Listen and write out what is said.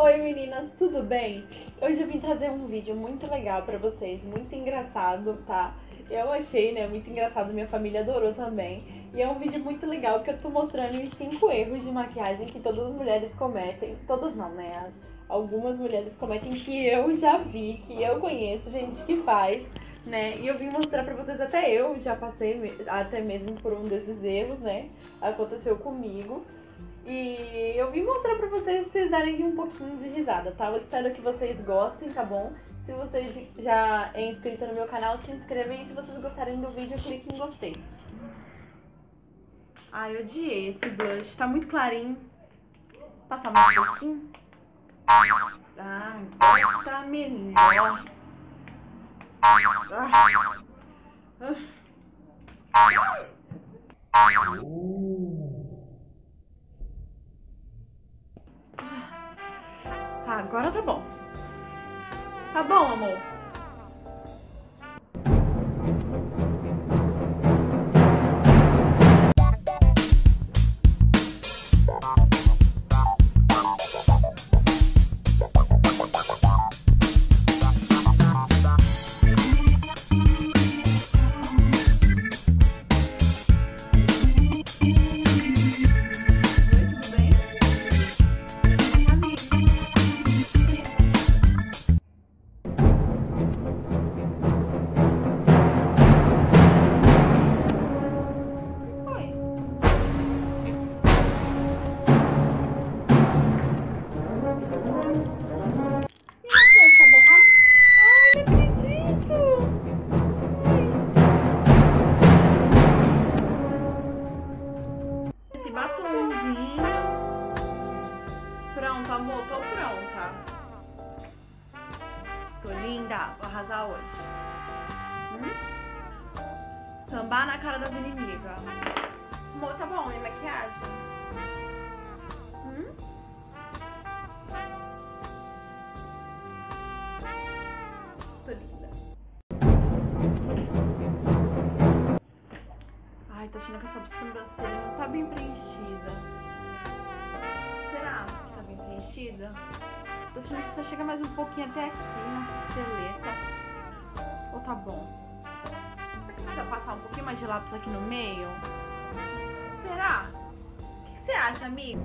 Oi meninas, tudo bem? Hoje eu vim trazer um vídeo muito legal pra vocês, muito engraçado, tá? Eu achei, né, muito engraçado, minha família adorou também. E é um vídeo muito legal que eu tô mostrando os 5 erros de maquiagem que todas as mulheres cometem. Todas não, né? Algumas mulheres cometem que eu já vi, que eu conheço, gente que faz, né? E eu vim mostrar pra vocês, até eu já passei até mesmo por um desses erros, né? Aconteceu comigo. E eu vim mostrar pra vocês, pra vocês darem um pouquinho de risada, tá? Eu espero que vocês gostem, tá bom? Se vocês já é inscrito no meu canal, se inscrevem. E se vocês gostarem do vídeo, clique em gostei. Ai, eu odiei esse blush. Tá muito clarinho. Passar mais um pouquinho. Ah, tá melhor. Ah. Ah. Agora tá bom. Tá bom, amor. Amor, tô pronta. Tô linda, vou arrasar hoje. Hum? Sambar na cara das inimigas. Amor, tá bom, e maquiagem? Hum? Tô linda. Ai, tô achando que essa sobrancelha não tá bem preenchida. Preenchida. Tô achando que você chega mais um pouquinho até aqui, na costeleta. Ou tá bom? Será que passar um pouquinho mais de lápis aqui no meio? Será? O que você acha, amigo?